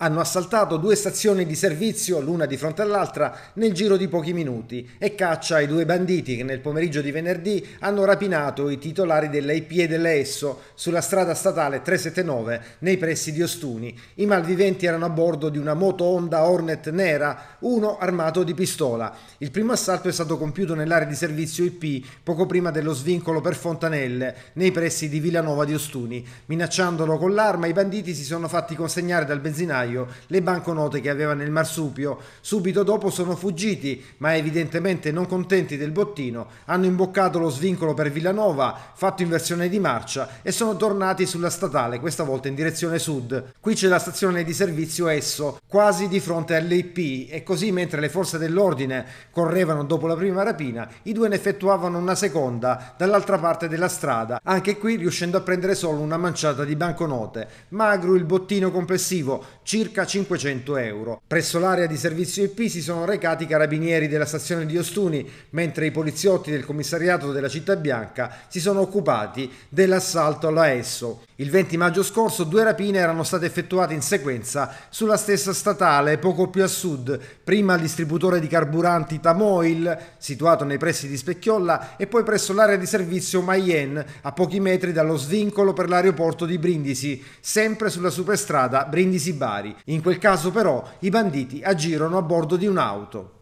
Hanno assaltato due stazioni di servizio, l'una di fronte all'altra, nel giro di pochi minuti e caccia ai due banditi che nel pomeriggio di venerdì hanno rapinato i titolari dell'IP e dell'ESSO sulla strada statale 379 nei pressi di Ostuni. I malviventi erano a bordo di una moto Honda Hornet nera, uno armato di pistola. Il primo assalto è stato compiuto nell'area di servizio IP poco prima dello svincolo per Fontanelle, nei pressi di Villanova di Ostuni. Minacciandolo con l'arma, i banditi si sono fatti consegnare dal benzinaio gennaio le banconote che aveva nel marsupio. Subito dopo sono fuggiti, ma evidentemente non contenti del bottino, hanno imboccato lo svincolo per Villanova, fatto inversione di marcia e sono tornati sulla statale, questa volta in direzione sud. Qui c'è la stazione di servizio Esso, quasi di fronte all'IP e così mentre le forze dell'ordine correvano dopo la prima rapina, i due ne effettuavano una seconda dall'altra parte della strada, anche qui riuscendo a prendere solo una manciata di banconote. Magro il bottino complessivo, circa 500 euro. Presso l'area di servizio IP si sono recati i carabinieri della stazione di Ostuni, mentre i poliziotti del commissariato della Città Bianca si sono occupati dell'assalto alla Esso. Il 20 maggio scorso due rapine erano state effettuate in sequenza sulla stessa statale, poco più a sud, prima al distributore di carburanti Tamoil, situato nei pressi di Specchiolla, e poi presso l'area di servizio Mayen, a pochi metri dallo svincolo per l'aeroporto di Brindisi, sempre sulla superstrada Brindisi-Bari. In quel caso però i banditi agirono a bordo di un'auto.